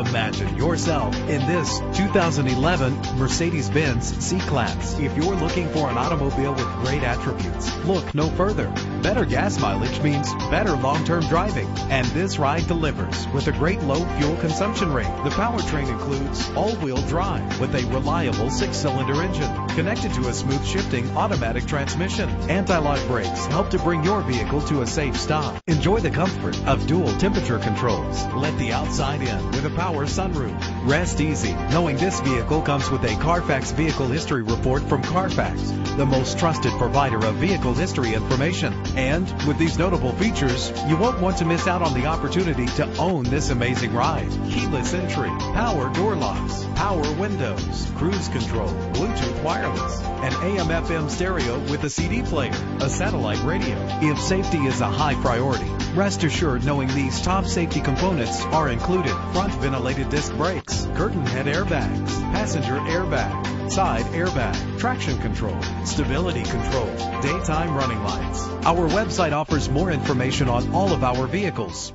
Imagine yourself in this 2011 Mercedes-Benz C-Class. If you're looking for an automobile with great attributes, look no further. Better gas mileage means better long-term driving, and this ride delivers with a great low fuel consumption rate. The powertrain includes all-wheel drive with a reliable six-cylinder engine connected to a smooth shifting automatic transmission. Anti-lock brakes help to bring your vehicle to a safe stop. Enjoy the comfort of dual temperature controls. Let the outside in with a power sunroof. Rest easy knowing this vehicle comes with a Carfax Vehicle History Report from Carfax, the most trusted provider of vehicle history information. And with these notable features, you won't want to miss out on the opportunity to own this amazing ride. Keyless entry, power door locks, power windows, cruise control, Bluetooth wireless, an AM FM stereo with a CD player, a satellite radio. If safety is a high priority, rest assured knowing these top safety components are included. Front ventilated disc brakes, curtain head airbags, passenger airbag, side airbag, traction control, stability control, daytime running lights. Our website offers more information on all of our vehicles.